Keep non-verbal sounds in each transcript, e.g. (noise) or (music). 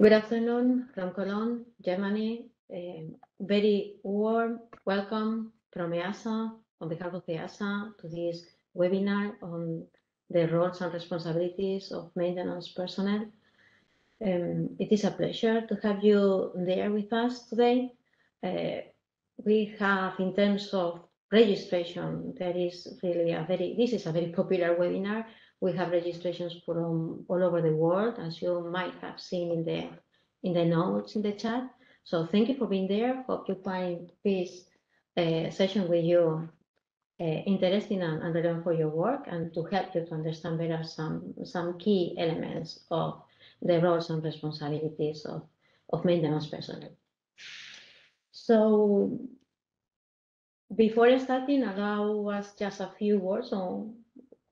Good afternoon from Cologne, Germany. A very warm welcome from EASA, on behalf of EASA, to this webinar on the roles and responsibilities of maintenance personnel. Um, it is a pleasure to have you there with us today. Uh, we have, in terms of registration, there is really a very, this is a very popular webinar. We have registrations from all over the world, as you might have seen in the in the notes in the chat. So thank you for being there. Hope you find this uh, session with you uh, interesting and, and relevant for your work and to help you to understand better some some key elements of the roles and responsibilities of, of maintenance personnel. So before starting, allow us just a few words on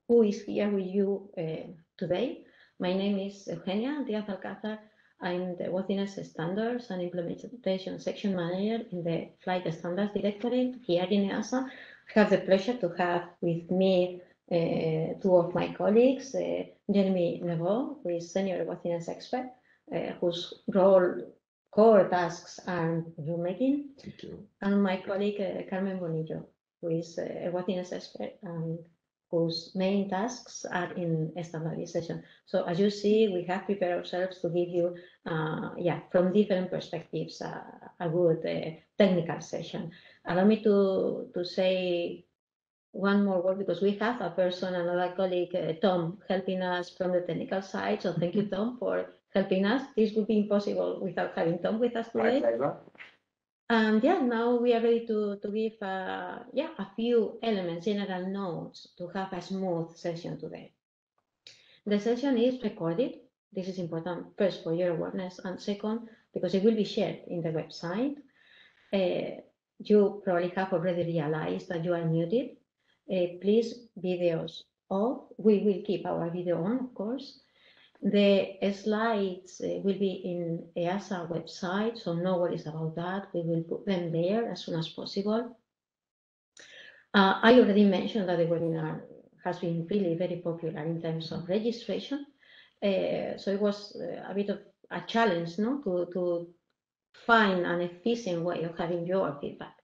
who is here with you uh, today. My name is Eugenia Diaz Alcázar. I'm the Airworthiness Standards and Implementation Section Manager in the Flight Standards Directorate here in EASA. I have the pleasure to have with me uh, two of my colleagues, uh, Jeremy Neveu, who is Senior Airworthiness Expert, uh, whose role core tasks are rulemaking, and my colleague uh, Carmen Bonillo, who is a worthiness expert and whose main tasks are in standardization. So as you see, we have prepared ourselves to give you, uh, yeah, from different perspectives, uh, a good uh, technical session. Allow me to, to say one more word because we have a person, another colleague, uh, Tom, helping us from the technical side. So thank you, Tom, for helping us. This would be impossible without having Tom with us today. And yeah, now we are ready to, to give uh, yeah, a few elements, general notes to have a smooth session today. The session is recorded. This is important first for your awareness and second, because it will be shared in the website. Uh, you probably have already realized that you are muted. Uh, please videos off. We will keep our video on, of course. The slides uh, will be in EASA website, so no worries about that. We will put them there as soon as possible. Uh, I already mentioned that the webinar has been really very popular in terms of registration. Uh, so it was uh, a bit of a challenge no, to, to find an efficient way of having your feedback.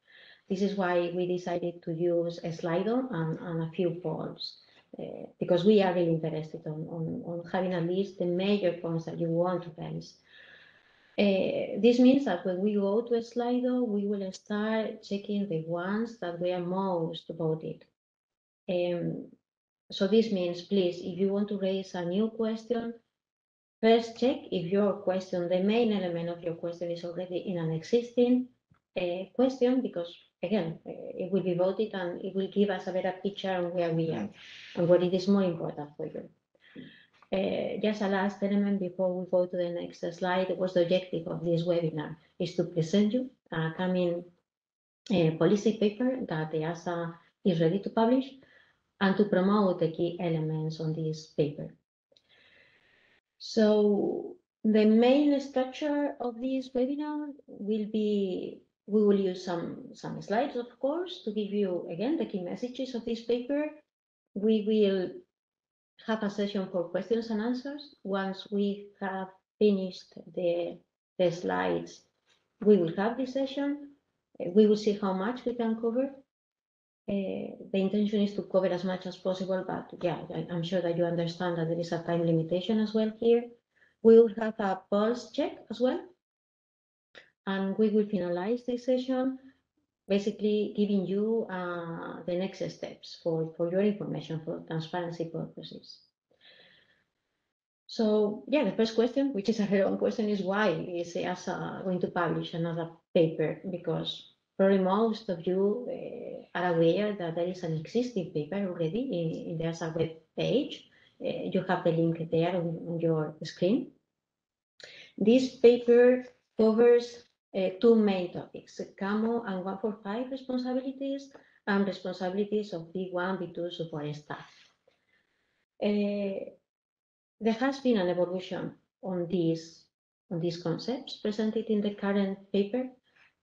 This is why we decided to use a Slido and, and a few polls. Uh, because we are really interested on, on, on having at least the major points that you want to raise. Uh, this means that when we go to a Slido, we will start checking the ones that we are most voted. Um, so this means, please, if you want to raise a new question, first check if your question, the main element of your question is already in an existing question, because again, uh, it will be voted and it will give us a better picture on where we are and what it is more important for you. Uh, just a last element before we go to the next slide was the objective of this webinar is to present you a coming uh, policy paper that the EASA is ready to publish and to promote the key elements on this paper. So the main structure of this webinar will be we will use some, some slides, of course, to give you, again, the key messages of this paper. We will have a session for questions and answers. Once we have finished the, the slides, we will have this session. Uh, we will see how much we can cover. Uh, the intention is to cover as much as possible, but yeah, I, I'm sure that you understand that there is a time limitation as well here. We will have a pulse check as well and we will finalize this session basically giving you uh, the next steps for, for your information for transparency purposes. So yeah, the first question, which is a relevant question, is why is EASA going to publish another paper? Because probably most of you uh, are aware that there is an existing paper already in, in the EASA web page. Uh, you have the link there on, on your screen. This paper covers uh, two main topics, CAMO and 145 responsibilities and responsibilities of B1, B2 support staff. Uh, there has been an evolution on these, on these concepts presented in the current paper.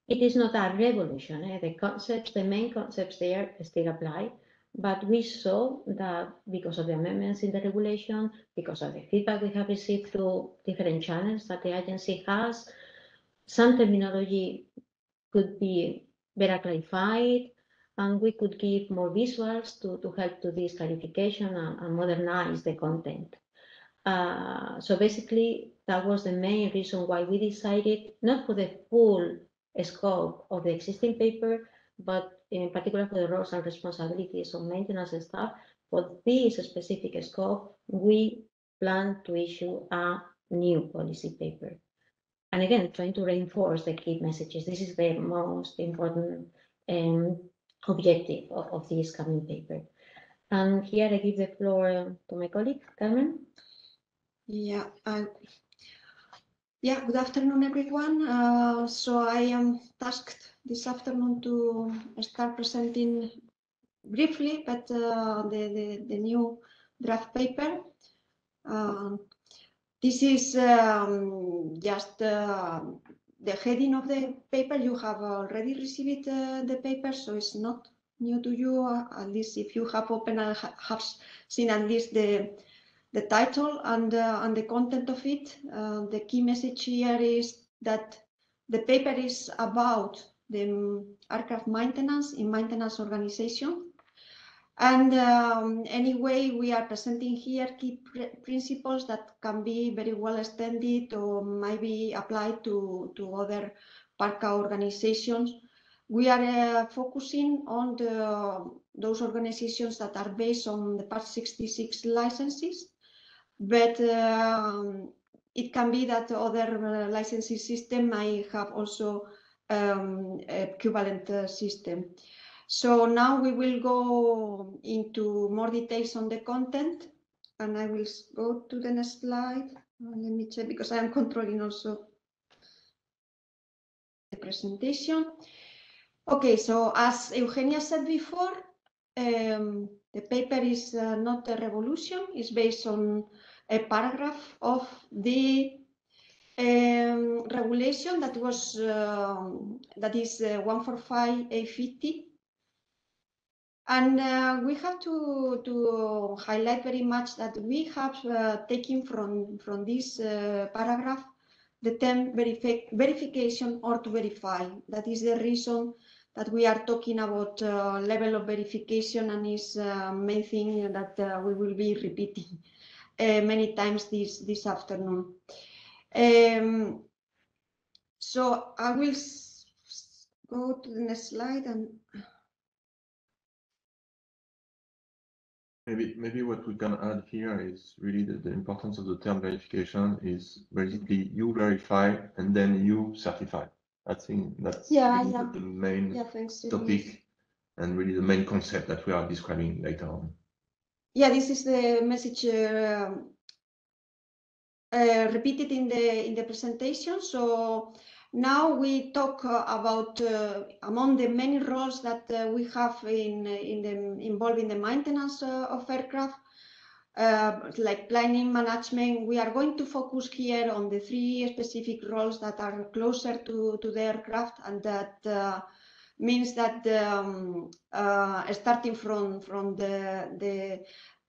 It is not a revolution. Eh? The concepts, the main concepts there still apply. but we saw that because of the amendments in the regulation, because of the feedback we have received through different channels that the agency has, some terminology could be better clarified, and we could give more visuals to, to help to this clarification and, and modernize the content. Uh, so basically, that was the main reason why we decided not for the full scope of the existing paper, but in particular for the roles and responsibilities of maintenance staff, for this specific scope, we plan to issue a new policy paper. And again, trying to reinforce the key messages. This is the most important um, objective of, of this coming paper. And here I give the floor to my colleague, Carmen. Yeah, uh, yeah, good afternoon, everyone. Uh, so I am tasked this afternoon to start presenting briefly, but uh, the, the, the, new draft paper. Uh, this is um, just uh, the heading of the paper. You have already received uh, the paper, so it's not new to you, uh, at least if you have opened and have seen at least the the title and, uh, and the content of it. Uh, the key message here is that the paper is about the aircraft maintenance in maintenance organization. And um, anyway, we are presenting here key pr principles that can be very well extended or maybe applied to, to other PARCA organizations. We are uh, focusing on the, those organizations that are based on the Part 66 licenses but um, it can be that other uh, licensing system might have also um, equivalent uh, system. So now we will go into more details on the content and I will go to the next slide. Uh, let me check because I am controlling also the presentation. Okay, so as Eugenia said before, um, the paper is uh, not a revolution, it's based on a paragraph of the um, regulation that was uh, that is uh, 145A50 and uh, we have to, to highlight very much that we have uh, taken from, from this uh, paragraph the term verifi verification or to verify. That is the reason that we are talking about uh, level of verification and is uh, main thing that uh, we will be repeating. Many times this, this afternoon. Um, so I will go to the next slide and Maybe, maybe what we can add here is really the, the importance of the term verification is basically you verify and then you certify. I think that's yeah, really yeah. The, main yeah, topic and really the main concept that we are describing later on yeah, this is the message uh, uh, repeated in the in the presentation. So now we talk uh, about uh, among the many roles that uh, we have in in the involving the maintenance uh, of aircraft. like planning management, we are going to focus here on the three specific roles that are closer to, to the aircraft and that means that um, uh, starting from from the the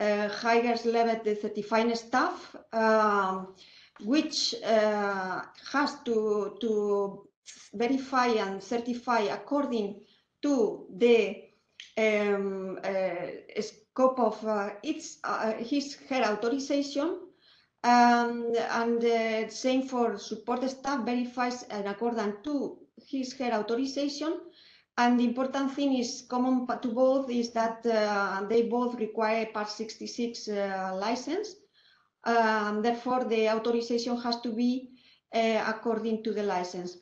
uh, highest level, the certifying staff, um, which uh, has to to verify and certify according to the um, uh, scope of uh, its uh, his her authorization um, and same for support staff verifies in accordance to his her authorization and the important thing is common to both is that uh, they both require a Part 66 uh, license. Um, therefore, the authorization has to be uh, according to the license.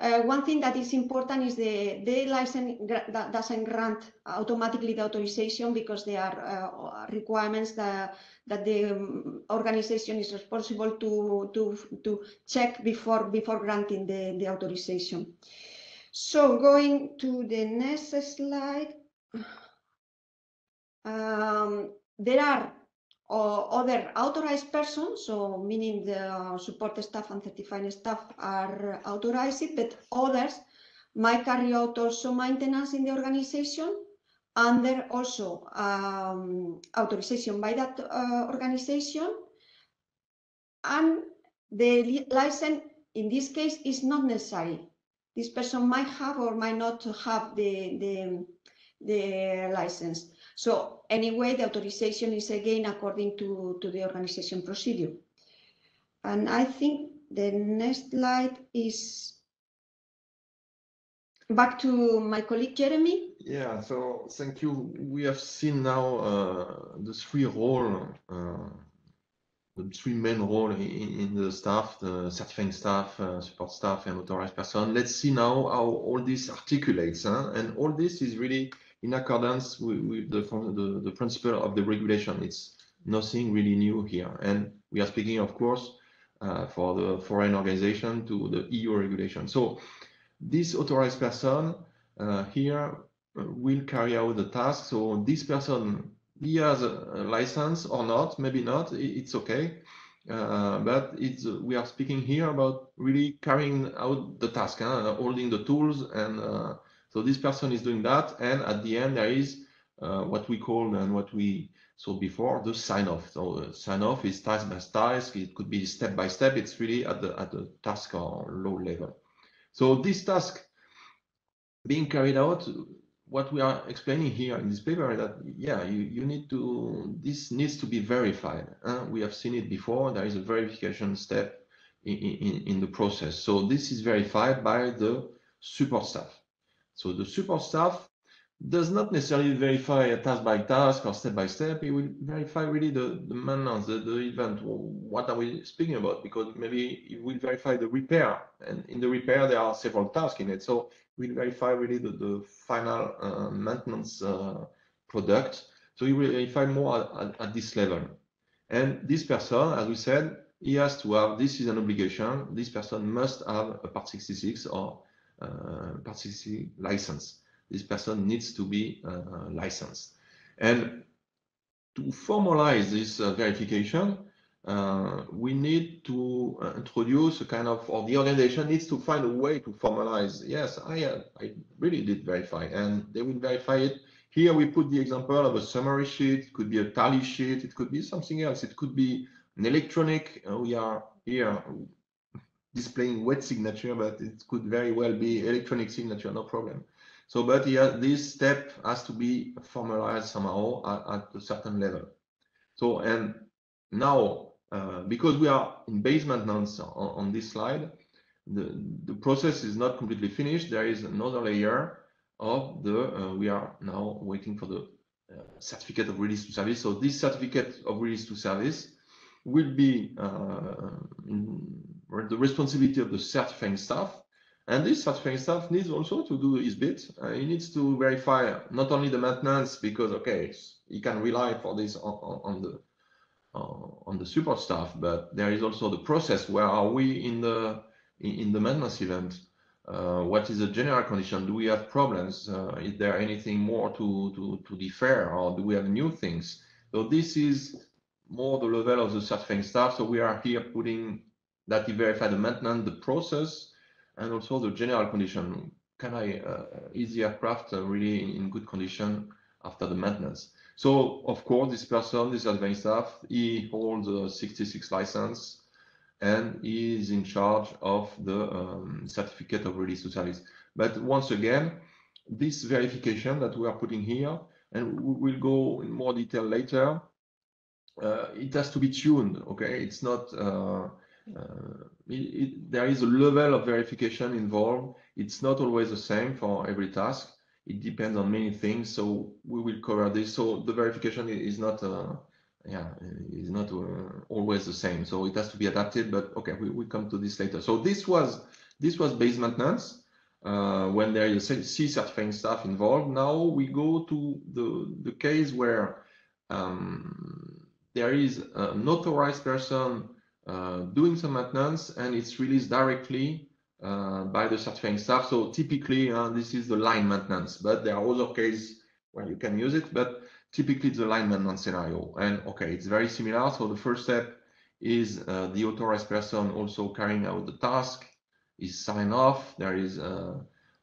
Uh, one thing that is important is the, the license that doesn't grant automatically the authorization because there are uh, requirements that, that the um, organization is responsible to, to, to check before, before granting the, the authorization. So going to the next slide, (sighs) um, there are uh, other authorized persons, so meaning the support staff and certifying staff are authorized, but others might carry out also maintenance in the organization under also um, authorization by that uh, organization. And the license in this case is not necessary. This person might have or might not have the, the, the license. So anyway, the authorization is again according to, to the organization procedure. And I think the next slide is back to my colleague Jeremy. Yeah, so thank you. We have seen now uh, the three role, uh, the three main role in, in, the staff, the certifying staff, uh, support staff, and authorized person. Let's see now how all this articulates, huh? and all this is really in accordance with, with the, the, the principle of the regulation. It's nothing really new here, and we are speaking, of course, uh, for the foreign organization to the EU regulation. So this authorized person uh, here uh, will carry out the task. So this person, he has a, license or not, maybe not, it's okay. Uh, but it's we are speaking here about really carrying out the task, huh? holding the tools, and uh, so this person is doing that. And at the end, there is uh, what we call and what we saw before the sign off. So uh, sign off is task by task. It could be step by step. It's really at the at the task or low level. So this task being carried out, what we are explaining here in this paper is that, yeah, you, you need to, this needs to be verified. Uh, we have seen it before. There is a verification step in, in, in the process. So this is verified by the support staff. So the support staff does not necessarily verify a task by task or step by step. It will verify really the, the maintenance, the, the event. What are we speaking about? Because maybe it will verify the repair. And in the repair, there are several tasks in it. So we'll verify really the, the final uh, maintenance uh, product. So you will verify more at, at, at, this level. And this person, as we said, he has to have, this is an obligation, this person must have a Part 66 or uh, Part 66 license this person needs to be uh, licensed. And to formalize this uh, verification, uh, we need to uh, introduce a kind of, or the organization needs to find a way to formalize. Yes, I, uh, I really did verify, and they will verify it. Here we put the example of a summary sheet. It could be a tally sheet. It could be something else. It could be an electronic. We are here displaying wet signature, but it could very well be electronic signature, no problem. So, but yeah, this step has to be formalized somehow at, at a certain level. So, and now, uh, because we are in base maintenance on, on this slide, the, the process is not completely finished. There is another layer of the, uh, we are now waiting for the uh, certificate of release to service. So this certificate of release to service will be uh, the responsibility of the certifying staff and this certifying staff needs also to do his bit. Uh, he needs to verify not only the maintenance because okay, he can rely for this on, on, on the uh, on the support staff, but there is also the process. Where are we in the in, in the maintenance event? Uh, what is the general condition? Do we have problems? Uh, is there anything more to, to, to defer or do we have new things? So this is more the level of the certifying staff. So we are here putting that he verify the maintenance, the process, and also the general condition. Can I uh, is the aircraft uh, really in, good condition after the maintenance? So of course, this person, this advanced staff, he holds a 66 license and he is in charge of the um, certificate of release to service. But once again, this verification that we are putting here, and we will go in more detail later, uh, it has to be tuned. Okay, it's not uh, it, it, there is a level of verification involved. It's not always the same for every task. It depends on many things. So we will cover this. So the verification is not, uh, yeah, is not uh, always the same. So it has to be adapted. But okay, we will come to this later. So this was this was base maintenance uh, when there is C certifying staff involved. Now we go to the the case where um, there is an authorized person uh, doing some maintenance and it's released directly uh, by the certifying staff. So typically, uh, this is the line maintenance, but there are other cases where you can use it, but typically it's the line maintenance scenario. And okay, it's very similar. So the first step is uh, the authorized person also carrying out the task is sign off. There is uh,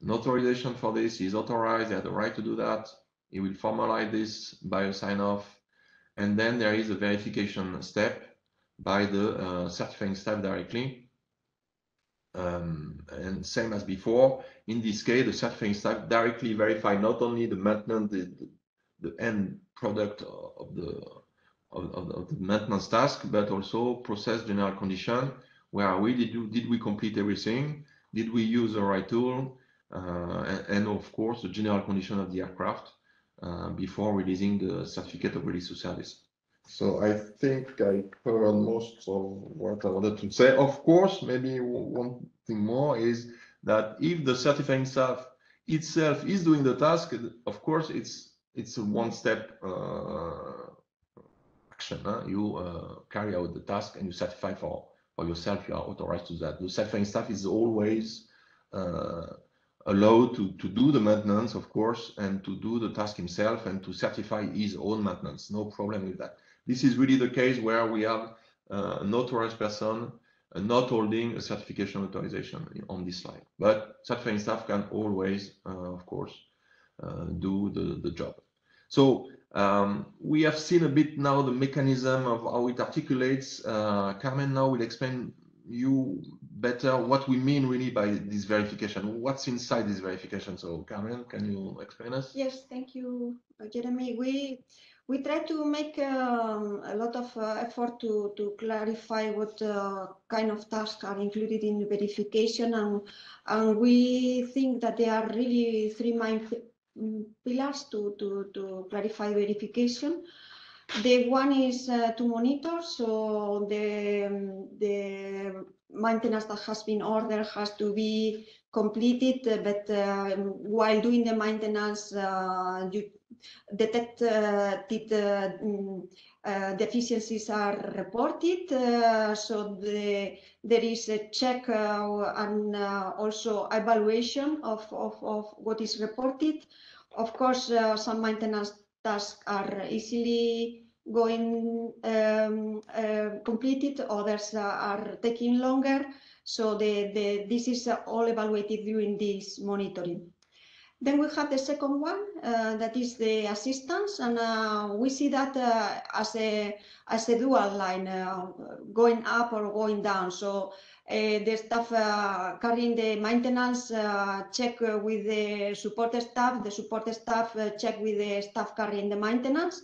an authorization for this. He's authorized. They have the right to do that. He will formalize this by a sign-off, and then there is a verification step by the uh, certifying staff directly. Um, and same as before, in this case, the certifying staff directly verify not only the maintenance, the, the, end product of the of, of, of, the maintenance task, but also process general condition. Where are we? Did, did we complete everything? Did we use the right tool? Uh, and, and, of course, the general condition of the aircraft uh, before releasing the certificate of release to service. So I think I covered most of what I wanted to say. Of course, maybe one thing more is that if the certifying staff itself is doing the task, of course, it's it's a one-step uh, action. Huh? You uh, carry out the task and you certify for for yourself. You are authorized to that. The certifying staff is always uh, allowed to, to do the maintenance, of course, and to do the task himself and to certify his own maintenance. No problem with that. This is really the case where we have uh, an authorized person uh, not holding a certification authorization on this slide. But certifying staff can always, uh, of course, uh, do the, the job. So um, we have seen a bit now the mechanism of how it articulates. Uh, Carmen now will explain you better what we mean really by this verification. What's inside this verification? So Carmen, can you explain us? Yes, thank you, Jeremy. We we try to make um, a lot of uh, effort to, to clarify what uh, kind of tasks are included in the verification and, and we think that there are really three main mm, pillars to, to, to clarify verification. The one is uh, to monitor, so the, um, the maintenance that has been ordered has to be completed, but uh, while doing the maintenance, uh, you detected uh, mm, uh, deficiencies are reported. Uh, so the, there is a check and also evaluation of, of, of what is reported. Of course, some maintenance tasks are easily going um, uh, completed, others uh, are taking longer. So the, the, this is all evaluated during this monitoring. Then we have the second one, uh, that is the assistance, and uh, we see that uh, as a as a dual line, uh, going up or going down. So uh, the staff uh, carrying the maintenance check with the support staff, the support staff check with the staff carrying the maintenance.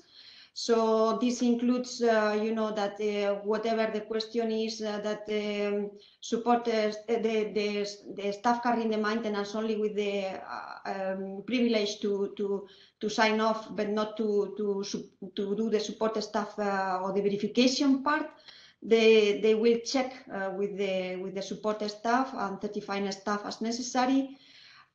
So this includes, uh, you know, that uh, whatever the question is, uh, that um, support the, the, the staff carrying the maintenance only with the um, privilege to, to, to sign off, but not to, to, to do the support staff or the verification part. They they will check with the with the support staff and certifying staff as necessary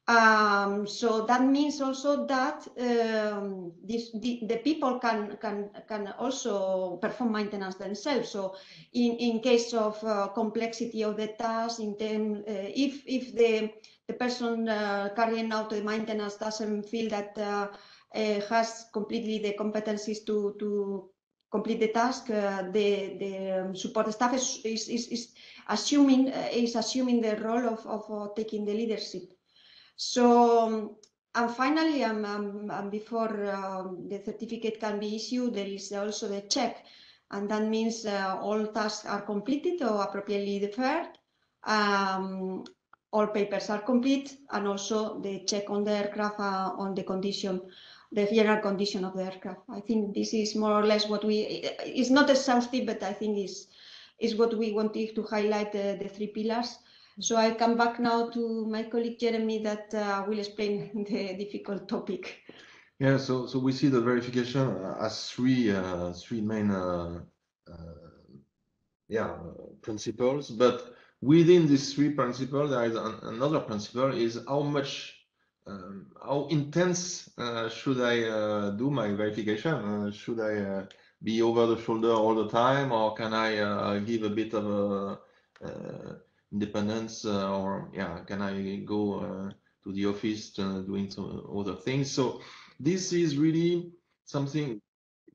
um, so that means also that um, this, the, the, people can, can, can also perform maintenance themselves. So in, in case of uh, complexity of the task, in term, uh, if, if the, the person uh, carrying out the maintenance doesn't feel that uh, uh, has completely the competencies to, to complete the task, uh, the, the um, support staff is, is, is, is assuming, is assuming the role of, of taking the leadership. So, and finally, um, um, um, before um, the certificate can be issued, there is also the check, and that means uh, all tasks are completed or appropriately deferred. Um, all papers are complete, and also the check on the aircraft uh, on the condition, the general condition of the aircraft. I think this is more or less what we. It's not exhaustive, but I think is is what we wanted to highlight uh, the three pillars. So I come back now to my colleague Jeremy that uh, will explain (laughs) the difficult topic. Yeah, so so we see the verification as three uh, three main uh, uh yeah principles, but within these three principles, there is an, another principle is how much um, how intense uh, should I uh, do my verification? should I be over the shoulder all the time, or can I give a bit of a independence uh, or yeah can i go uh, to the office uh, doing some other things so this is really something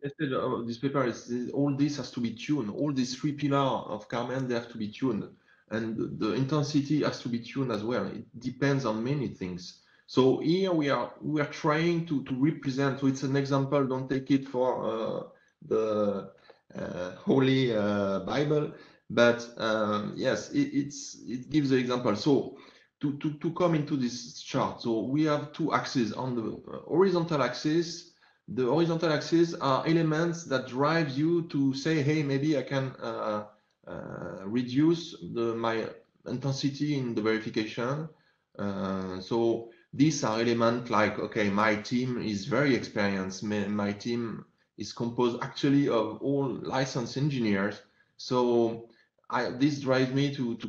of this paper is all this has to be tuned all these three pillars of carmen they have to be tuned and the intensity has to be tuned as well it depends on many things So here we are we are trying to to represent. So it's an example. Don't take it for uh, the uh, Holy uh, Bible, but um, yes, it, it's it gives the example. So to, to to come into this chart, so we have two axes on the horizontal axis. The horizontal axis are elements that drive you to say, hey, maybe I can uh, uh, reduce the my intensity in the verification. Uh, so these are elements like, okay, my team is very experienced. My, my team is composed actually of all licensed engineers. So I, this drives me to to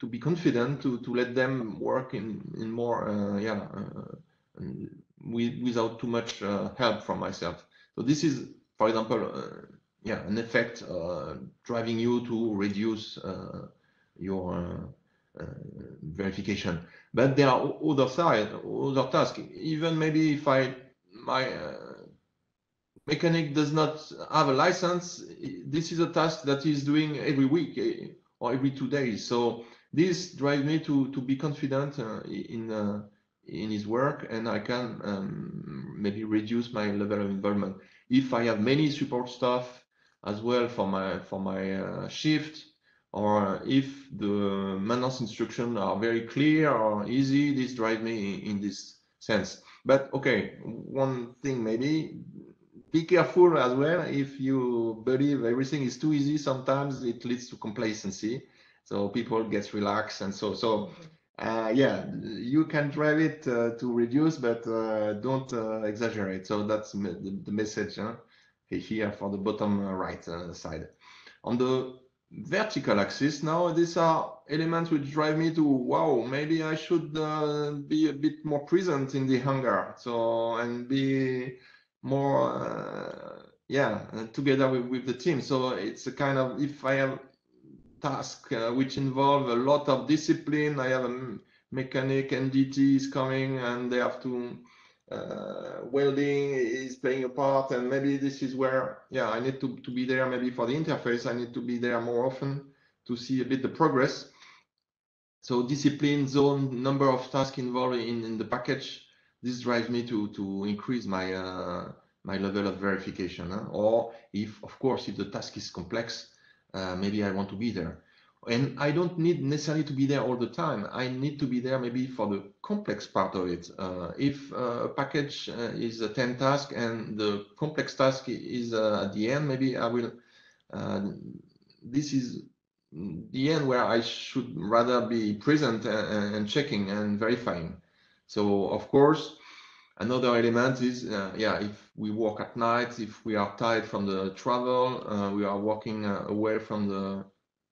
to be confident to to let them work in in more uh, yeah uh, with, without too much uh, help from myself. So this is, for example, uh, yeah, an effect uh, driving you to reduce uh, your verification. But there are other side, other tasks. Even maybe if I my mechanic does not have a license, this is a task that he's doing every week eh, or every two days. So this drives me to to be confident uh, in uh, in his work, and I can um, maybe reduce my level of involvement. If I have many support staff as well for my for my uh, shift, or if the maintenance instructions are very clear or easy, this drives me in, in this sense. But okay, one thing maybe be careful as well if you believe everything is too easy. Sometimes it leads to complacency. So people get relaxed and so so uh, yeah you can drive it uh, to reduce but uh, don't uh, exaggerate. So that's the, the message huh? here for the bottom uh, right uh, side. On the vertical axis now these are elements which drive me to wow maybe i should be a bit more present in the hangar. So and be more uh, yeah uh, together with, with the team. So it's a kind of if i have task uh, which involve a lot of discipline i have a mechanic ndt is coming and they have to uh, welding is playing a part and maybe this is where yeah i need to, to be there maybe for the interface. I need to be there more often to see a bit the progress. So discipline zone number of tasks involved in, in the package this drives me to to increase my uh, my level of verification. Huh? Or if, of course, if the task is complex, uh, maybe I want to be there. And I don't need necessarily to be there all the time. I need to be there maybe for the complex part of it. Uh, if uh, a package uh, is a 10 task and the complex task is uh, at the end, maybe I will, this is the end where I should rather be present and, and checking and verifying. So of course, another element is, uh, yeah, if we work at night, if we are tired from the travel, uh, we are walking uh, away from the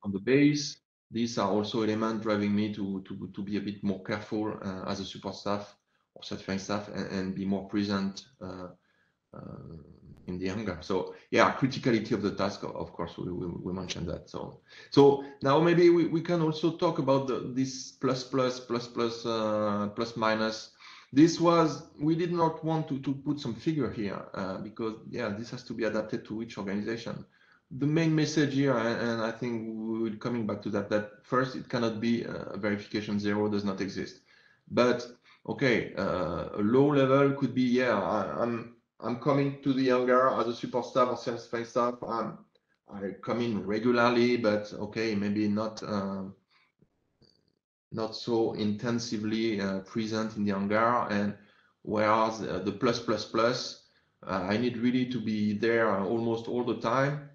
from the base. These are also elements driving me to to to be a bit more careful uh, as a support staff or certifying staff and, and be more present uh, in the hangar. So yeah, criticality of the task, of course, we, we, we mentioned that. So so now maybe we, we can also talk about the, this plus plus plus plus uh, plus minus. This was we did not want to, to put some figure here uh, because yeah, this has to be adapted to each organization. The main message here, and, I think we will coming back to that, that first it cannot be uh, verification zero does not exist. But okay, uh, a low level could be yeah, I, I'm I'm coming to the hangar as a support staff or certifying staff. I'm, I come in regularly, but okay, maybe not uh, not so intensively uh, present in the hangar. And whereas uh, the plus plus plus, uh, I need really to be there almost all the time.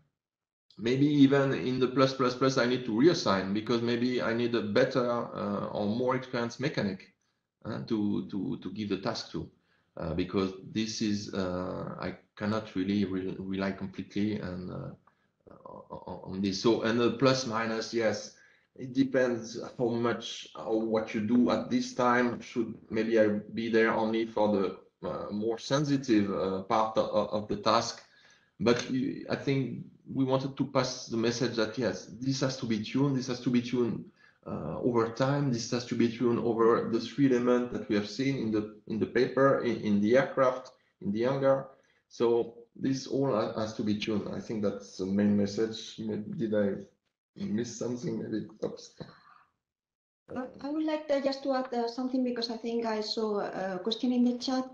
Maybe even in the plus plus plus, I need to reassign because maybe I need a better uh, or more experienced mechanic uh, to to to give the task to. Uh, because this is uh, I cannot really re rely completely uh, on this. So and the plus minus, yes, it depends how much or what you do at this time. Should maybe I be there only for the more sensitive part of, of, the task. But I think we wanted to pass the message that yes, this has to be tuned. This has to be tuned uh, over time. This has to be tuned over the three elements that we have seen in the in the paper, in, in the aircraft, in the hangar. So this all has to be tuned. I think that's the main message. Did I miss something? Maybe oops. Uh, I would like to just to add uh, something because I think I saw a question in the chat.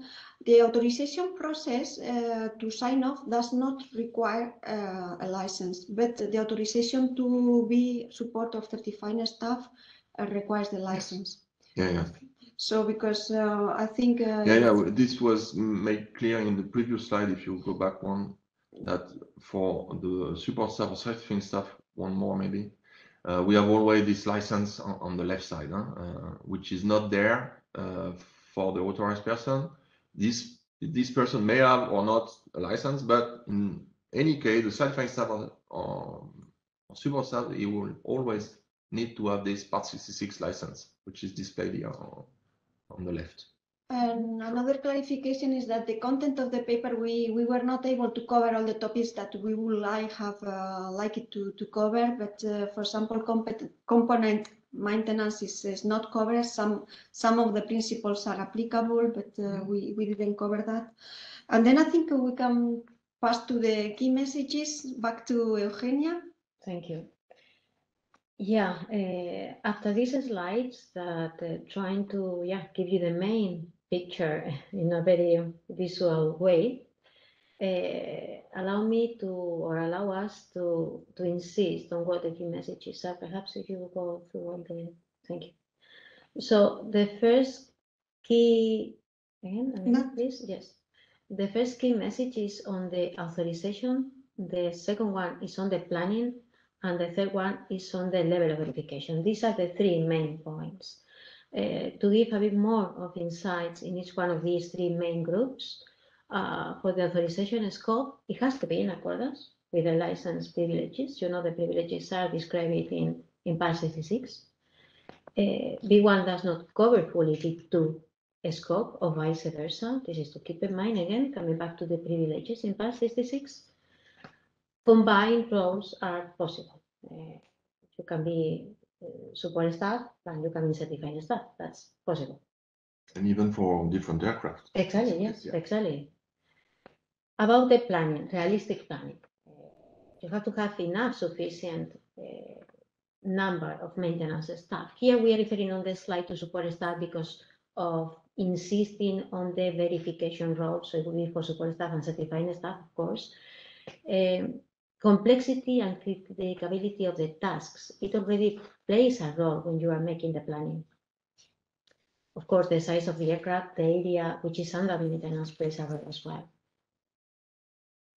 The authorization process uh, to sign off does not require uh, a license, but the authorization to be support of certifying staff uh, requires the license. Yeah, yeah. So because uh, I think uh, Yeah, yeah, this was made clear in the previous slide, if you go back one, that for the support staff or certifying staff, one more maybe, uh, we have always this license on, on the left side, huh, uh, which is not there uh, for the authorized person. This this person may have or not a license, but in any case, the certifying staff or, or support staff, he will always need to have this Part 66 license, which is displayed here on, on the left. And another clarification is that the content of the paper, we, we were not able to cover all the topics that we would like have uh, like it to, to cover, but uh, for example, component maintenance is, is not covered. Some some of the principles are applicable, but uh, we, we didn't cover that. And then I think we can pass to the key messages. Back to Eugenia. Thank you. Yeah, uh, after these slides that uh, trying to yeah give you the main picture in a very visual way, uh, allow me to or allow us to to insist on what the key messages are. Perhaps if you go through one the thank you. So the first key again, No. again, please yes. The first key message is on the authorization. The second one is on the planning and the third one is on the level of verification. These are the three main points. Uh, to give a bit more of insights in each one of these three main groups, uh, for the authorization scope, it has to be in accordance with the license privileges. You know, the privileges are described in, in part 66. Uh, B1 does not cover fully B2 scope or vice versa. This is to keep in mind again, coming back to the privileges in part 66 combined roles are possible. Uh, you can be uh, support staff and you can be certifying staff. That's possible. And even for different aircraft. Exactly, yes, Yeah. exactly. About the planning, realistic planning. Uh, you have to have enough sufficient uh, number of maintenance staff. Here we are referring on the slide to support staff because of insisting on the verification role. So it will be for support staff and certifying staff, of course. Um, complexity and criticability of the tasks, it already plays a role when you are making the planning. Of course, the size of the aircraft, the area which is under maintenance plays a role as well.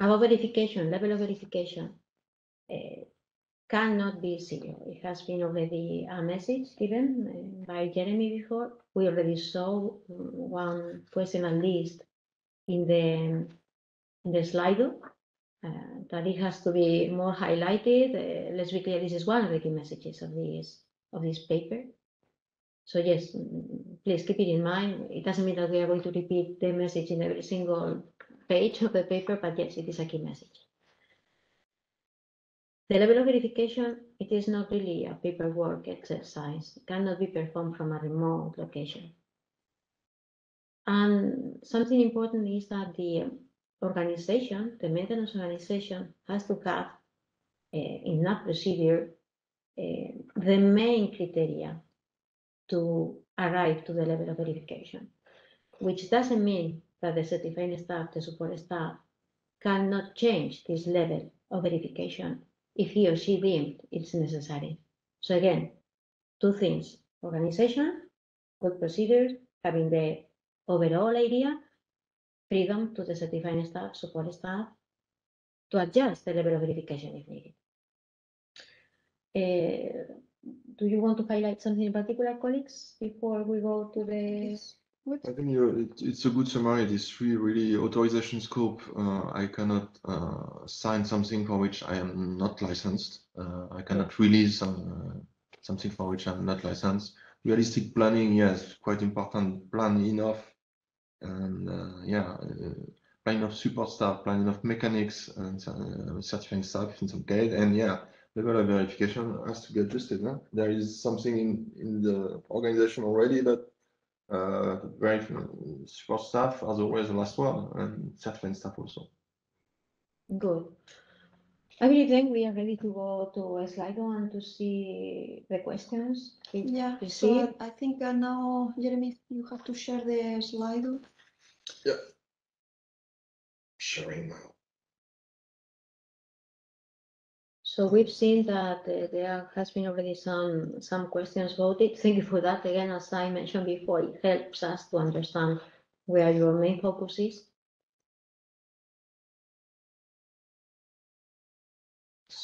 About verification, level of verification uh, cannot be zero. It has been already a message given uh, by Jeremy before. We already saw mm, one question at least in the in the Slido uh, that it has to be more highlighted. Uh, let's be clear, this is one of the key messages of this of this paper. So yes, mm, please keep it in mind. It doesn't mean that we are going to repeat the message in every single page of the paper, but yes, it is a key message. The level of verification, it is not really a paperwork exercise. It cannot be performed from a remote location. And something important is that the organization, the maintenance organization, has to have uh, in that procedure uh, the main criteria to arrive to the level of verification, which doesn't mean that the certifying staff, the support staff, cannot change this level of verification if he or she deemed it's necessary. So again, two things, organization, good procedures, having the overall idea, freedom to the certifying staff, support staff, to adjust the level of verification if needed. Uh, do you want to highlight something in particular, colleagues, before we go to the? I think you, it, it's a good summary. These three really authorization scope. Uh, I cannot uh, sign something for which I am not licensed. Uh, I cannot release uh, something for which I'm not licensed. Realistic planning, yes, quite important. Plan enough, and uh, yeah, uh, plan enough support staff, plan of mechanics and uh, certifying staff in some case, and yeah, level of verification has to be adjusted. Huh? There is something in in the organization already that uh, very support staff as always the last one and certifying staff also. Good. I believe then we are ready to go to a Slido and to see the questions. we Yeah, received. so I think uh, now, Jeremy, you have to share the slide. Yeah. Sharing now. So we've seen that uh, there has been already some, some questions voted. Thank you for that. Again, as I mentioned before, it helps us to understand where your main focus is.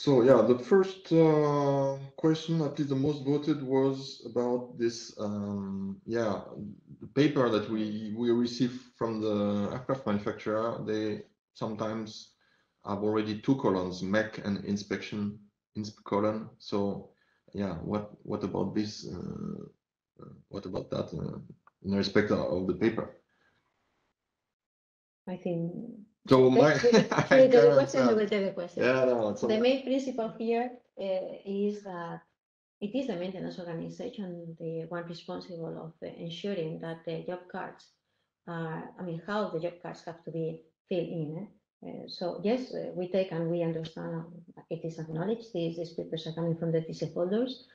So yeah, the first uh, question, at least the most voted, was about this. Um, yeah, the paper that we we receive from the aircraft manufacturer. They sometimes have already two columns, mech and inspection insp column. So yeah, what what about this? Uh, uh, what about that uh, in respect of the paper? I think. So my Let's read I read the question, answer. we will take the question. Yeah, no, it's The main principle here uh, is that it is the maintenance organization, the one responsible of uh, ensuring that the job cards are, I mean, how the job cards have to be filled in. eh? Uh, So yes, uh, we take and we understand, it is acknowledged, these, these papers are coming from the TC holders.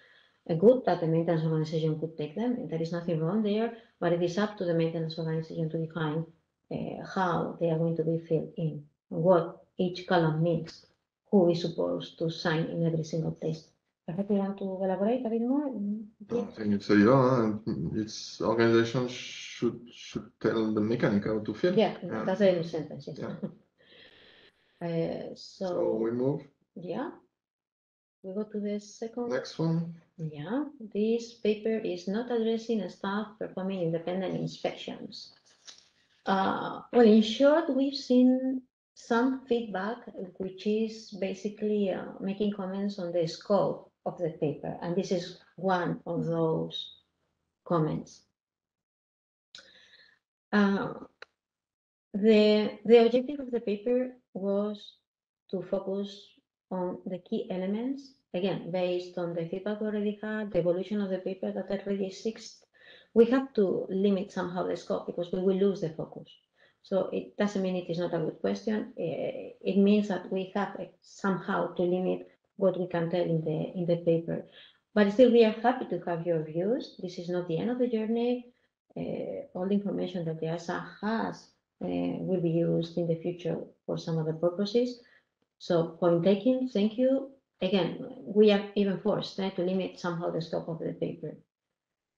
Uh, Good that the maintenance organization could take them, and there is nothing wrong there, but it is up to the maintenance organization to define uh, how they are going to be filled in, what each column means who is supposed to sign in every single place. Perhaps you want to elaborate a bit more? I think it's, uh, yeah, its organization should, should tell the mechanic how to fill. Yeah, Yeah. that's a new sentence, yes. Yeah. Uh, (laughs) So so, we move, yeah. We go to the second. next one. Yeah, this paper is not addressing staff performing independent inspections. Uh, well, in short, we've seen some feedback, which is basically uh, making comments on the scope of the paper, and this is one of those comments. Uh, the, the objective of the paper was to focus on the key elements, again, based on the feedback we already had, the evolution of the paper that already exists. We have to limit somehow the scope because we will lose the focus. So it doesn't mean it is not a good question. eh, it means that we have eh, somehow to limit what we can tell in the in the paper. But still, we are happy to have your views. This is not the end of the journey. Eh, all the information that the EASA has eh, will be used in the future for some other purposes. So point taken, thank you. Again, we are even forced to limit somehow the scope of the paper.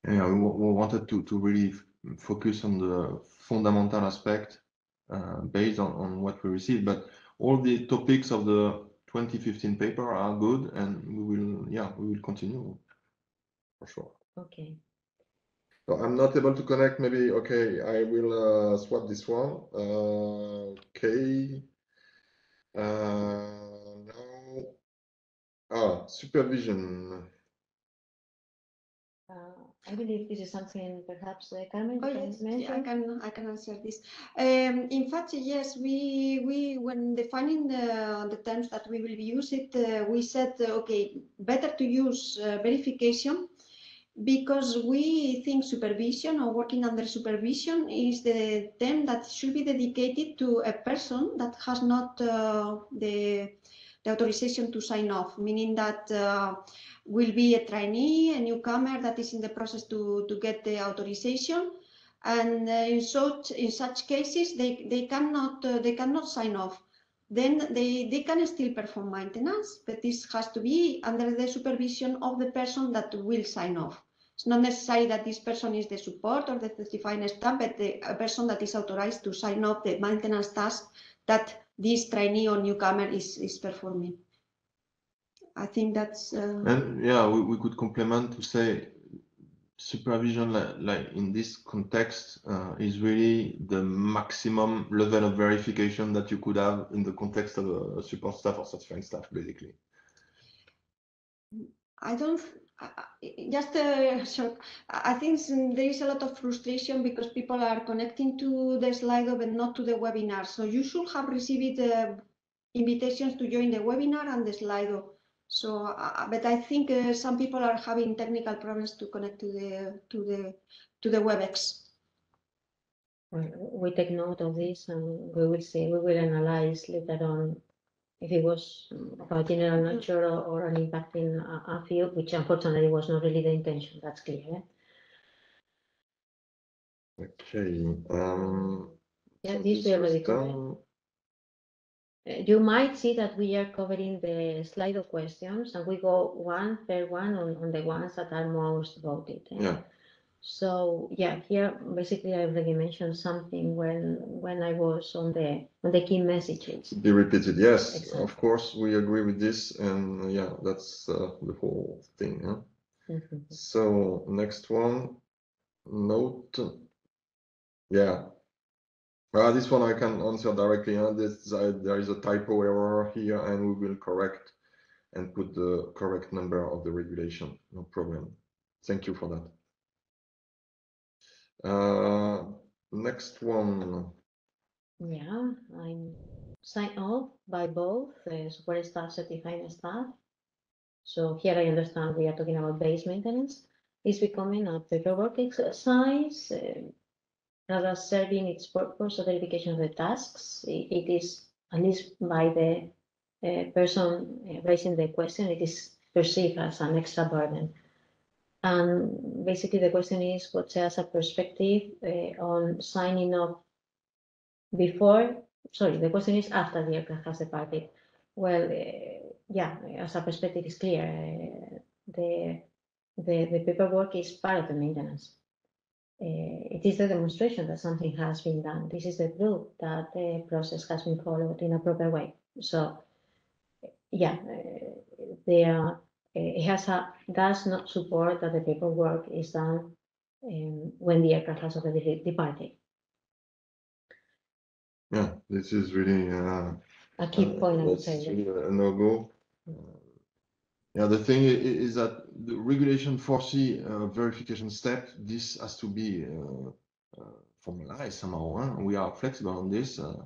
Yeah, we, we wanted to, to really focus on the fundamental aspect uh, based on, on what we received, but all the topics of the 2015 paper are good and we will, yeah, we will continue for sure. Okay. So I'm not able to connect, maybe, okay, I will uh, swap this one. Uh, okay. Uh, now, ah, supervision. Uh, I believe this is something perhaps uh, Carmen Oh, yes, yeah, I can, I can answer this. Um, in fact, yes, we, we, when defining the, the terms that we will use it, uh, we said, uh, okay, better to use uh, verification because we think supervision or working under supervision is the term that should be dedicated to a person that has not uh, the, the authorization to sign off, meaning that uh, will be a trainee, a newcomer that is in the process to, to get the authorization. And uh, in such in such cases, they, they cannot uh, they cannot sign off. Then they, they can still perform maintenance, but this has to be under the supervision of the person that will sign off. It's not necessary that this person is the support or the certifying staff, but the person that is authorized to sign off the maintenance task that this trainee or newcomer is, is performing. I think that's uh, And yeah, we, we could complement to say supervision like, like in this context uh, is really the maximum level of verification that you could have in the context of a, support staff or certifying staff, basically. I don't, just I think there is a lot of frustration because people are connecting to the Slido but not to the webinar. So you should have received uh, invitations to join the webinar and the Slido. So, uh, but I think uh, some people are having technical problems to connect to the, to the, to the WebEx. Well, we take note of this and we will see, we will analyze later on if it was about general nature or, or an impact in a, a field, which unfortunately was not really the intention. That's clear. eh? Okay. Um, Yeah, this we this already covered. Uh, You might see that we are covering the slide of questions and we go one per one on, on the ones that are most voted. eh? Yeah. So yeah, here basically I already mentioned something when when I was on the on the key messages. Be repeated. Yes, Exactly. of course, we agree with this, and uh, yeah, that's uh, the whole thing. Huh? Mhm. So next one, note. Yeah. Uh, this one I can answer directly. Huh? This, uh, there is a typo error here, and we will correct and put the correct number of the regulation. No problem. Thank you for that. Uh, next one. Yeah, I'm signed off by both support staff, certifying staff. So here I understand we are talking about base maintenance. It's becoming a paperwork exercise. uh, Rather serving its purpose of verification of the tasks, i- it is, at least by the uh, person uh, raising the question, it is perceived as an extra burden. And basically the question is, what's EASA perspective uh, on signing off before, sorry, the question is after the aircraft has departed. Well, uh, yeah, EASA perspective is clear, uh, the, the, the paperwork is part of the maintenance. It is the demonstration that something has been done. This is the proof that the process has been followed in a proper way. So, yeah, they are, it has a, does not support that the paperwork is done um, when the aircraft has already departed. Yeah, this is really uh, A key Uh, point, I would that's say. really a no-go. Uh, Yeah, the thing i- i- is that the regulation foresee a verification step. This has to be uh, uh, formalized somehow. huh? We are flexible on this, uh,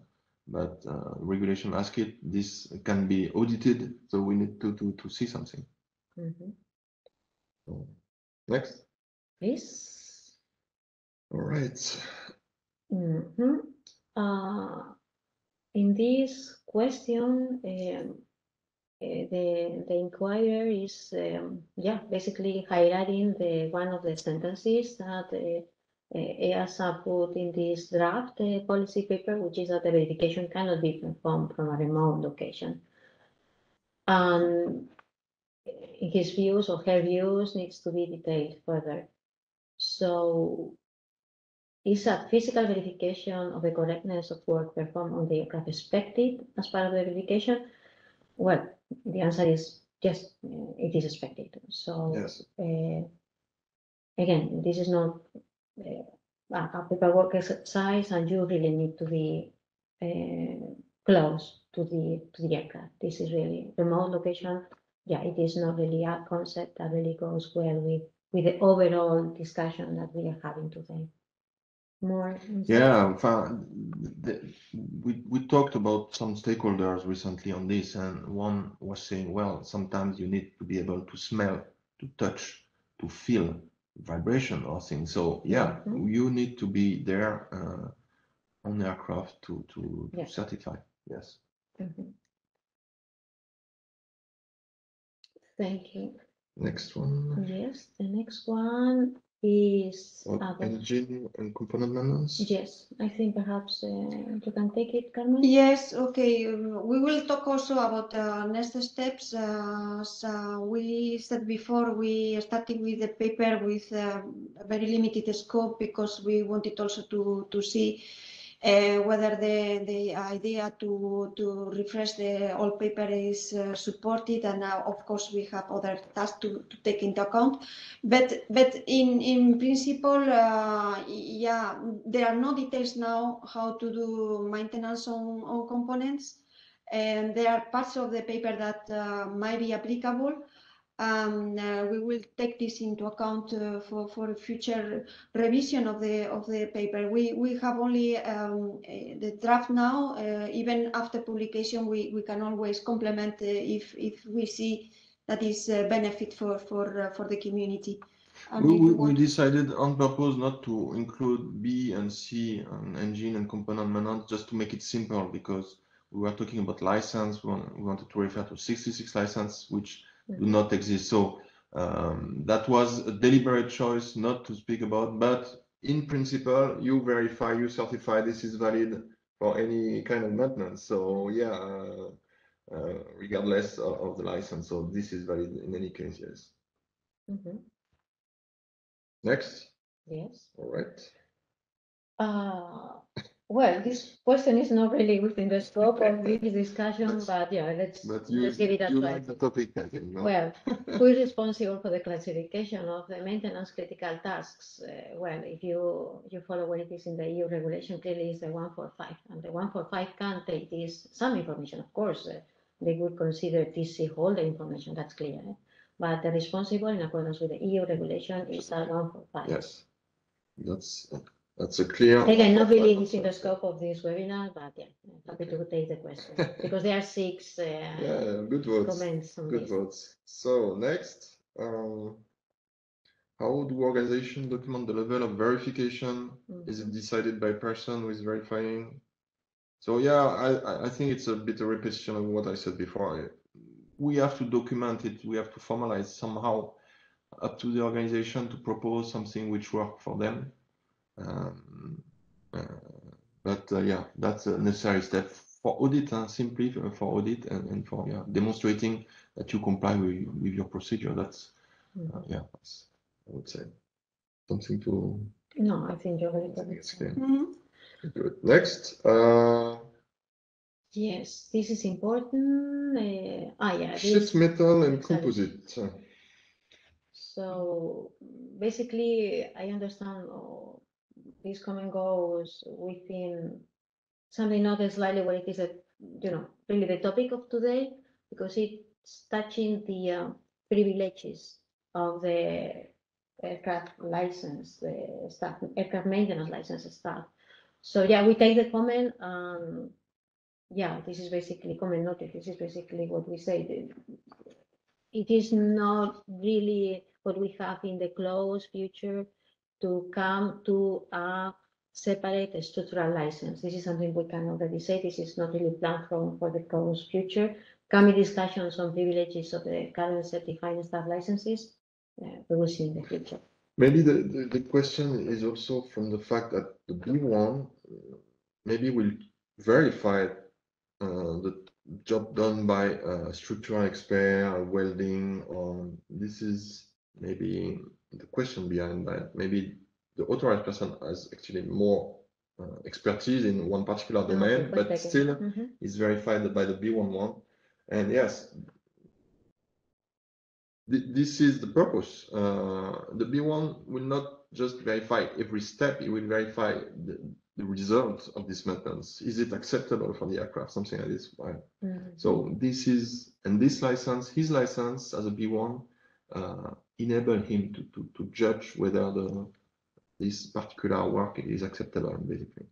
but uh, regulation ask it, this can be audited, so we need to to to see something. Mhm. So, Next. Please. All right. Mhm. Uh, In this question, um, uh, the, the inquirer is, um, yeah, basically highlighting the, one of the sentences that uh, uh, EASA put in this draft uh, policy paper, which is that the verification cannot be performed from a remote location. In his views or her views needs to be detailed further. So is a physical verification of the correctness of work performed on the aircraft expected as part of the verification? Well, the answer is yes, uh, it is expected. So Yes. uh, again, this is not uh, a a paperwork exercise, and you really need to be uh, close to the to the aircraft. This is really remote location. Yeah, it is not really a concept that really goes well with with the overall discussion that we are having today. More. Yeah, we, we talked about some stakeholders recently on this, and one was saying, well, sometimes you need to be able to smell, to touch, to feel vibration or things. So yeah, Mhm. you need to be there uh, on the aircraft to, to, Yeah. to certify. Yes. Mhm. Thank you. Next one. Yes, the next one is On about, engine and component maintenance. yes, I think perhaps uh, you can take it, Carmen? Yes, okay. um, We will talk also about uh, next steps. Uh, so we said before, we started with the paper with um, a very limited scope because we wanted also to, to see uh, whether the, the idea to, to refresh the old paper is uh, supported. And now, of course, we have other tasks to, to take into account. But but in in principle, uh, yeah, there are no details now how to do maintenance on, on components, and there are parts of the paper that uh, might be applicable. Um, uh, we will take this into account uh, for for future revision of the of the paper. We we have only um, uh, the draft now. Uh, even after publication, we we can always complement uh, if if we see that is a benefit for for uh, for the community. And We, we, we decided on purpose not to include B and C and engine and component maintenance just to make it simple because we were talking about license. We, we wanted to refer to 66 license, which do not exist. So um, that was a deliberate choice not to speak about. But in principle, you verify, you certify this is valid for any kind of maintenance. So yeah, uh, uh, regardless of, of the license. So this is valid in any case. Yes. Mhm. Next. Yes. All right. Uh, well, this question is not really within the scope of (laughs) this discussion, but yeah, let's, But you, let's give it a you try. like the topic, I think. No? Well, (laughs) who is responsible for the classification of the maintenance critical tasks? Uh, well, if you you follow what it is in the EU regulation, clearly it's the one four five, and the one four five can take this some information. Of course, uh, they would consider TC all the information. That's clear. eh? But the responsible, in accordance with the EU regulation, is that one four five. Yes. That's that's a clear. Again, not really within the scope of this webinar, but yeah, happy to take the question (laughs) because there are six uh, Yeah, good votes. comments on Good this. votes. So next, um, how do organization document the level of verification? Is it decided by person who is verifying? So yeah, I, I- I think it's a bit a repetition of what I said before. We have to document it. We have to formalize somehow up to the organization to propose something which work for them. Um, uh, but uh, yeah, that's a necessary step for audit, uh, simply for for audit and, and for yeah, demonstrating that you comply with, with your procedure. That's Mhm. uh, yeah, that's, I would say something to No, I think you're very I think it's correct. clear. Mhm. Good. Next, uh, Yes, this is important. Uh, ah, yeah, sheet this, metal and Exactly. composite. so basically, I understand oh, this comment goes within something not slightly what it is, a, you know, really the topic of today, because it's touching the uh, privileges of the aircraft license, the staff, aircraft maintenance license staff. So yeah, we take the comment, um, yeah, this is basically comment noted, this is basically what we say. It is not really what we have in the close future to come to a separate structural license. This is something we can already say, this is not really planned for, for the close future. Coming discussions on privileges of the current certifying staff licenses, uh, we will see in the future. Maybe the, the, the question is also from the fact that the B1 uh, maybe will verify uh, the job done by a structural expert, welding, or this is maybe the question behind that. Maybe the authorized person has actually more uh, expertise in one particular Ah, domain, but still Mhm. is verified by the B1 one. And yes, thi- this is the purpose. Uh, the B1 will not just verify every step, it will verify the, the result of this maintenance. Is it acceptable for the aircraft? Something like this. Right? Mhm. So this is, and this license, his license as a B1, uh, enable him to, to, to judge whether the, this particular work is acceptable, basically.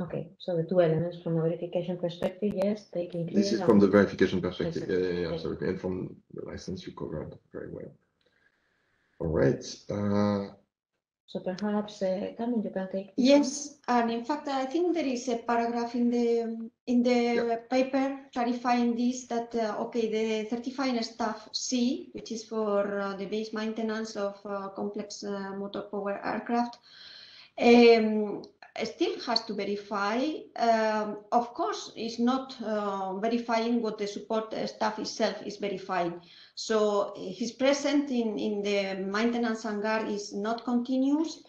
Okay, so the two elements from a verification perspective, yes, taking. This is from the verification perspective. Yeah, yeah, yeah. absolutely. And from the license you covered very well. All right, uh, So perhaps, uh, Carmen, you can take. Yes, and in fact, I think there is a paragraph in the in the paper clarifying this that uh, okay, the certifying staff C, which is for uh, the base maintenance of uh, complex uh, motor power aircraft, um, still has to verify. Um, of course, it's not uh, verifying what the support staff itself is verifying. So his presence in, in the maintenance hangar is not continuous.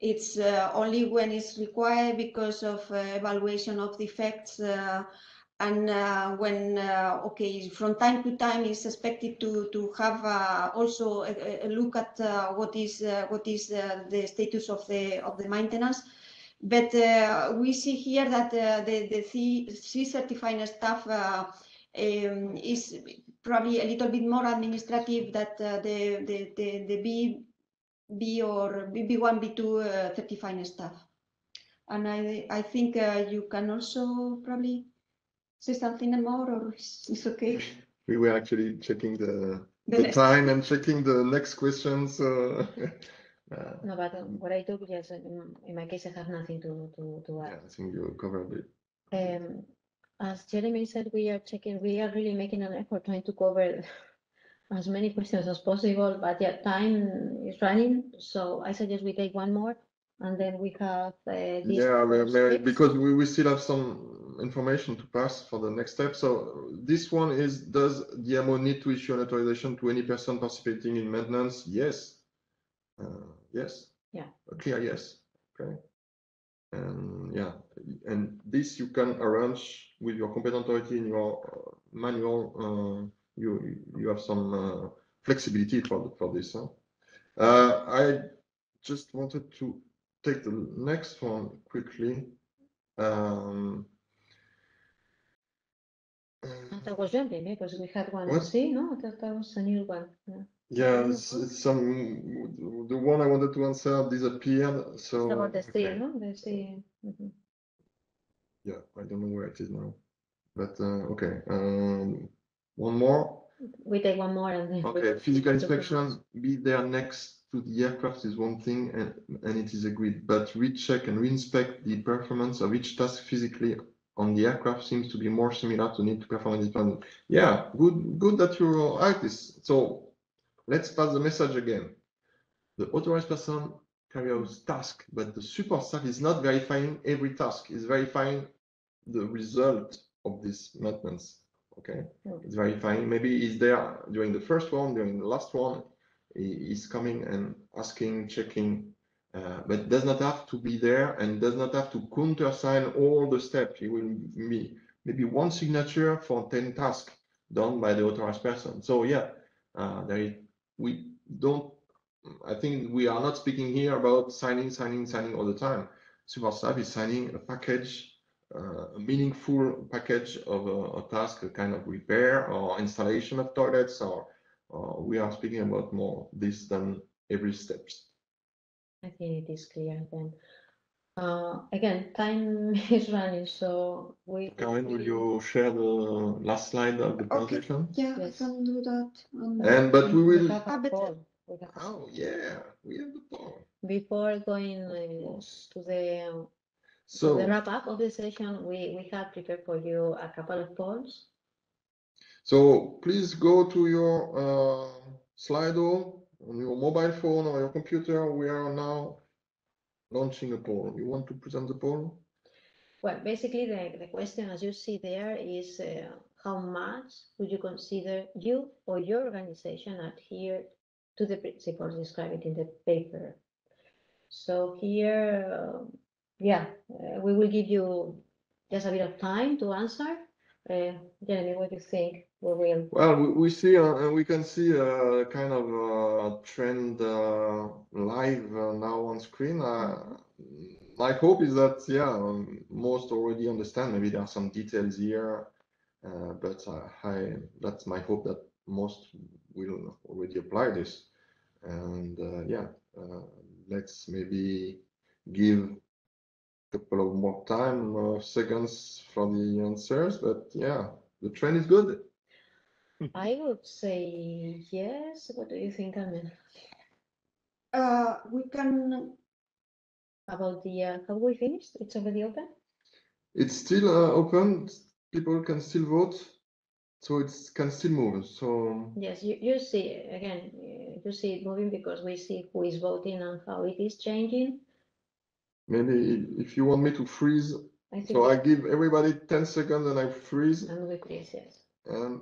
It's uh, only when it's required because of uh, evaluation of defects uh, and uh, when, uh, okay, from time to time is expected to, to have uh, also a, a look at uh, what is, uh, what is uh, the status of the, of the maintenance. But uh, we see here that uh, the, the C, C certifying staff uh, um, is probably a little bit more administrative than uh, the, the, the, the B, B or B1, B2 uh, certifying staff. And I, I think uh, you can also probably say something more or it's, it's okay. we were actually checking the, The the time and checking the next questions. (laughs) uh, uh, No, but um, what I took, yes, in, in my case, I have nothing to, to, to Yeah, add. I think you covered it. Um, as Jeremy said, we are checking, we are really making an effort trying to cover (laughs) as many questions as possible, but yeah, time is running, so I suggest we take one more, and then we have, uh, Yeah, we- we- because we, we still have some information to pass for the next step. So this one is, does DMO need to issue an authorization to any person participating in maintenance? Yes. Uh, Yes. Yeah. A clear yes, okay. And yeah, and this you can arrange with your competent authority in your uh, manual. uh, You, you have some uh, flexibility for, for this. huh? Uh, I just wanted to take the next one quickly. Um, That was jumping, because we had one, What? see, no, that, that was a new one, yeah. Yeah, some, the one I wanted to answer disappeared, so. About the okay. sea, no, the sea. mhm. Yeah, I don't know where it is now, but, uh, okay, um, one more. We take one more and then. Okay, physical inspections, be there next to the aircraft is one thing and, and it is agreed, but recheck and reinspect the performance of each task physically on the aircraft seems to be more similar to need to perform this plan. Yeah, good, good that you like this. So let's pass the message again. The authorized person carries out task, but the support staff is not verifying every task, is verifying the result of this maintenance. Okay, Okay. it's verifying, maybe he's there during the first one, during the last one, he is coming and asking, checking, uh, but does not have to be there and does not have to countersign all the steps. He will be maybe one signature for ten tasks done by the authorized person. So yeah, uh, there is, we don't, I think we are not speaking here about signing, signing, signing all the time. Support staff is signing a package, uh, a meaningful package of a, a task, a kind of repair or installation of toilets, or, or we are speaking about more this than every steps. I think it is clear then. Uh, again, time (laughs) is running, so we. Karen, will you share the last slide of the Okay. presentation? Yeah, I Yes. can do that. and- And, but we We will, have Ah, a but- poll. We have a oh, yeah, we have the poll. Before going uh, to the, to the So, wrap up of the session, we, we have prepared for you a couple of polls. so please go to your, uh, Slido on your mobile phone or your computer. We are now launching a poll. You want to present the poll? Well, basically, the, the question, as you see there, is uh, how much would you consider you or your organization adhere to the principles described in the paper? So here, uh, yeah, uh, we will give you just a bit of time to answer. Uh, Jeremy, what do you think? We Well, we, we see, uh, we can see a kind of uh trend uh, live uh, now on screen. Uh, my hope is that, yeah, um, most already understand. Maybe there are some details here, uh, but uh, I, that's my hope that most will already apply this. And uh, yeah, uh, let's maybe give a couple of more time, uh, seconds for the answers. But yeah, the trend is good. I would say yes. What do you think, Carmen? Uh, we can, About the, uh, have we finished? It's already open? It's still uh, open. People can still vote, so it can still move. So Yes, you, you see, again, you see it moving because we see who is voting and how it is changing. maybe if you want me to freeze, I think, so I give everybody 10 seconds and I freeze, and we freeze, yes. and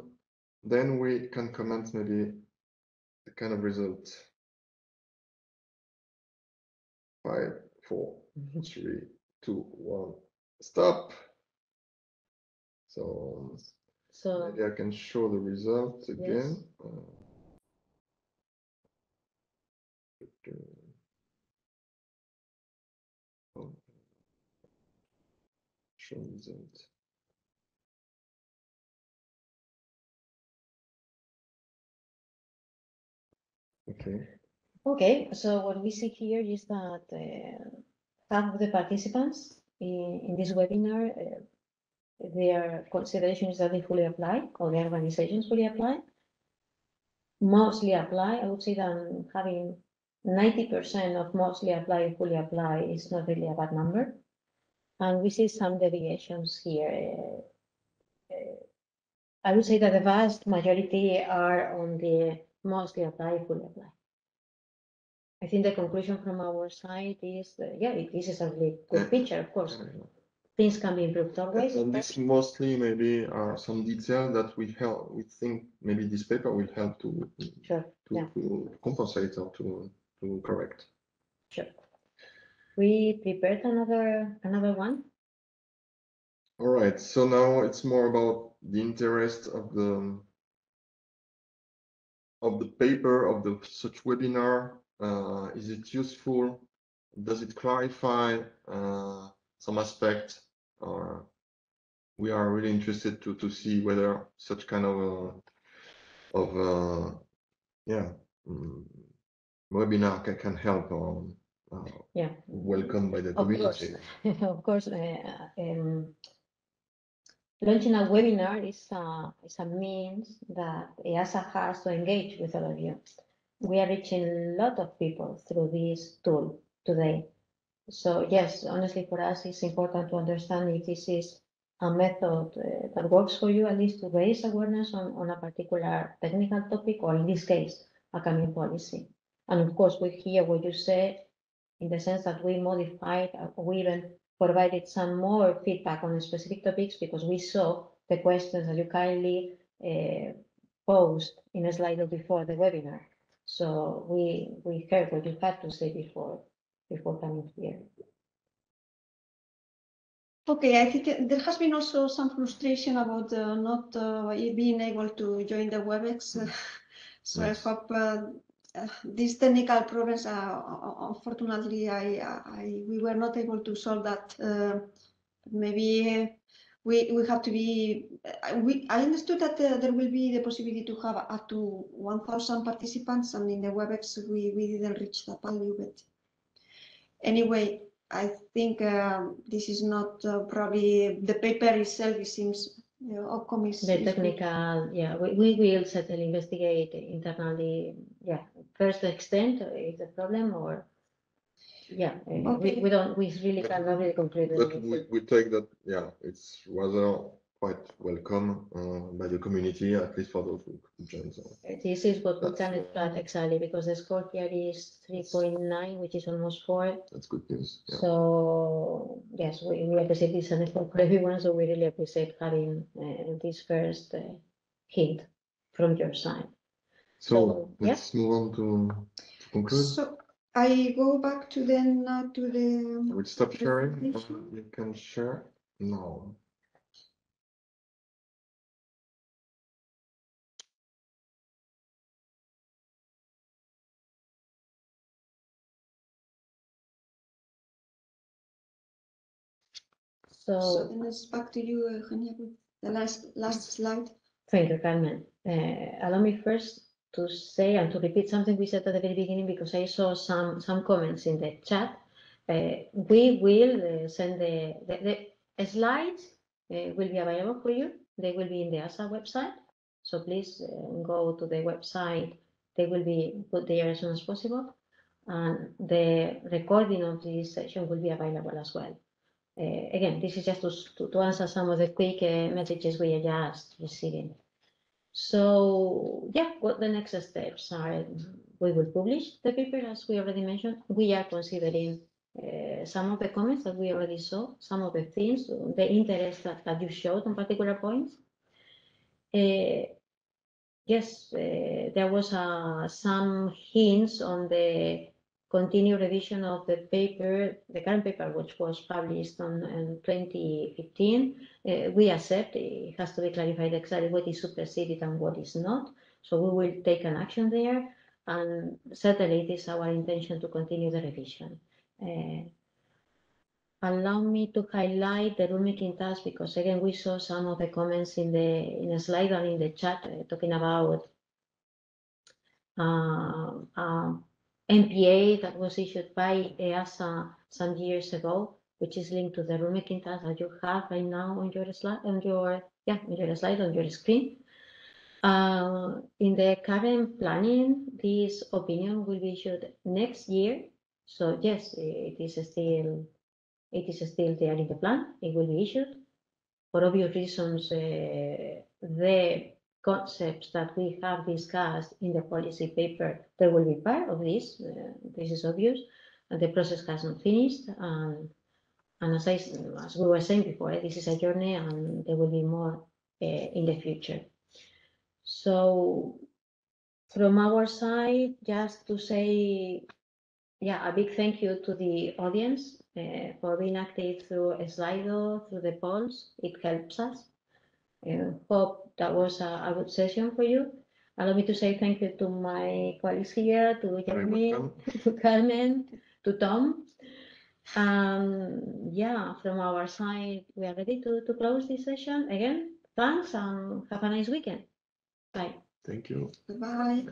then we can comment maybe the kind of result. Five, four, three, two, one, stop. So So, maybe I can show the result again. Uh, Oh. Show result. Okay, okay, so what we see here is that uh, half of the participants in, in this webinar, uh, their consideration is that they fully apply, or their organizations fully apply. Mostly apply, I would say that having ninety percent of mostly apply fully apply is not really a bad number. And we see some deviations here. uh, uh, I would say that the vast majority are on the mostly apply, fully apply. I think the conclusion from our side is, that, yeah, this is a really good picture, of course. Things can be improved always. And but- this mostly maybe are some detail that we help, we think maybe this paper will help to, Sure, to, yeah. to compensate or to, to correct. sure. We prepared another, another one. All right, so now it's more about the interest of the of the paper of the such webinar. Uh, is it useful? Does it clarify uh, some aspect? Or we are really interested to to see whether such kind of uh, of uh, yeah mm, webinar can, can help or uh, Yeah. welcome by the Of course. community. (laughs) Of course, uh, um, launching a webinar is a, is a means that EASA has to engage with all of you. We are reaching a lot of people through this tool today. So yes, honestly, for us, it's important to understand if this is a method uh, that works for you, at least to raise awareness on, on a particular technical topic, or in this case, a coming policy. And of course, we hear what you say in the sense that we modified, uh, we even provided some more feedback on specific topics because we saw the questions that you kindly uh, posed in a slide before the webinar. So we, we heard what you had to say before, before coming here. Okay, I think uh, there has been also some frustration about uh, not uh, being able to join the WebEx. uh, (laughs) So I Yes. hope these technical problems, uh, unfortunately, I, I, we were not able to solve that. uh, Maybe we, we have to be, we, I understood that uh, there will be the possibility to have up to 1,000 participants and in the WebEx, we, we didn't reach that value, but anyway, I think um, this is not uh, probably the paper itself. It seems the outcome is. The is technical, yeah, we, we will certainly investigate internally, yeah, first the extent is the problem or, yeah, uh, we, Okay. we don't, we really But- cannot really conclude. But anything. we, we take that, yeah, it's rather quite welcome uh, by the community, at least for those who who join. So This is what we That's, can expect exactly, because the score here is three point nine, which is almost four. that's good news. Yeah. So, yes, we, we appreciate this and effort for everyone, so we really appreciate having uh, this first uh, hint from your side. So so, yeah. let's move on to to conclude. So I go back to then uh, to the. We'll stop sharing. Uh. You can share now. So then it's back to you, Eugenia, with the last last slide. thank you, Carmen. Uh, allow me first to say and to repeat something we said at the very beginning, because I saw some, some comments in the chat. Uh, we will uh, send the, the, the slides uh, will be available for you. They will be in the EASA website. So please uh, go to the website. They will be put there as soon as possible. And the recording of this session will be available as well. Uh, again, this is just to, to, answer some of the quick uh, messages we are just receiving. So yeah, what the next steps are, we will publish the paper as we already mentioned. We are considering uh, some of the comments that we already saw, some of the things, the interest that, that you showed on particular points. Uh, yes, uh, there was uh, some hints on the continued revision of the paper, the current paper, which was published on, in 2015. Uh, we accept it has to be clarified exactly what is superseded and what is not. So we will take an action there, and certainly it is our intention to continue the revision. Uh, allow me to highlight the rulemaking task because again we saw some of the comments in the in a slide and in the chat uh, talking about uh, NPA that was issued by EASA some years ago, which is linked to the rulemaking task that you have right now on your slide, on your, yeah, on your slide, on your screen. Uh, in the current planning, this opinion will be issued next year. So yes, it is still, it is still there in the plan. It will be issued. for obvious reasons, uh, the concepts that we have discussed in the policy paper, they will be part of this. uh, This is obvious. And the process has not finished. And, and as I, as we were saying before, eh, this is a journey and there will be more uh, in the future. So from our side, just to say, yeah, a big thank you to the audience uh, for being active through Slido, through the polls. It helps us. Uh, hope that was a, a good session for you. Allow me to say thank you to my colleagues here, to Very Jeremy, (laughs) to Carmen, to Tom. Um, yeah, from our side, we are ready to, to close this session. Again, thanks and have a nice weekend. Bye. Thank you. Goodbye.